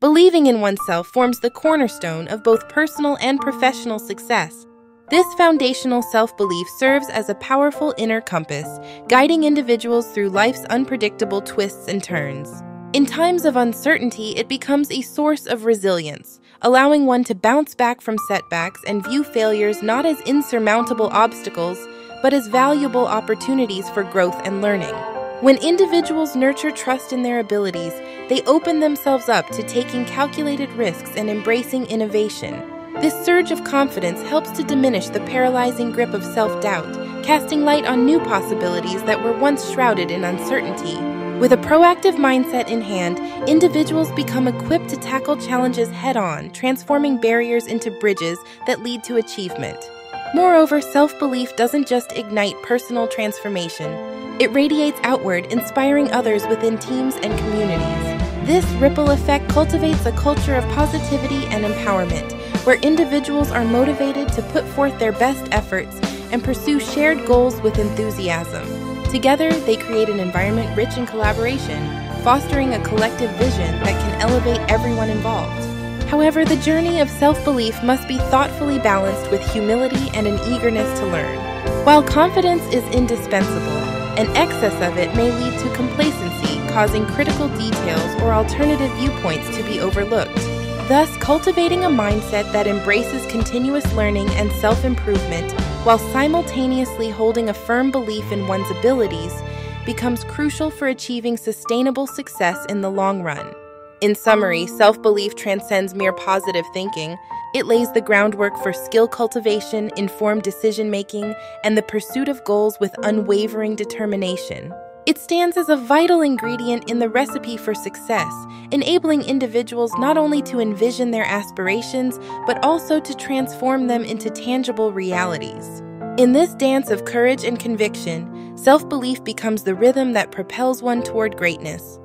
Believing in oneself forms the cornerstone of both personal and professional success. This foundational self belief serves as a powerful inner compass, guiding individuals through life's unpredictable twists and turns. In times of uncertainty, it becomes a source of resilience, allowing one to bounce back from setbacks and view failures not as insurmountable obstacles, but as valuable opportunities for growth and learning. When individuals nurture trust in their abilities, they open themselves up to taking calculated risks and embracing innovation. This surge of confidence helps to diminish the paralyzing grip of self doubt, casting light on new possibilities that were once shrouded in uncertainty. With a proactive mindset in hand, individuals become equipped to tackle challenges head on, transforming barriers into bridges that lead to achievement. Moreover, self belief doesn't just ignite personal transformation, it radiates outward, inspiring others within teams and communities. This ripple effect cultivates a culture of positivity and empowerment, where individuals are motivated to put forth their best efforts and pursue shared goals with enthusiasm. Together, they create an environment rich in collaboration, fostering a collective vision that can elevate everyone involved. However, the journey of self belief must be thoughtfully balanced with humility and an eagerness to learn. While confidence is indispensable, an excess of it may lead to complacency, causing critical details or alternative viewpoints to be overlooked. Thus, cultivating a mindset that embraces continuous learning and self improvement while simultaneously holding a firm belief in one's abilities becomes crucial for achieving sustainable success in the long run. In summary, self belief transcends mere positive thinking. It lays the groundwork for skill cultivation, informed decision making, and the pursuit of goals with unwavering determination. It stands as a vital ingredient in the recipe for success, enabling individuals not only to envision their aspirations, but also to transform them into tangible realities. In this dance of courage and conviction, self belief becomes the rhythm that propels one toward greatness.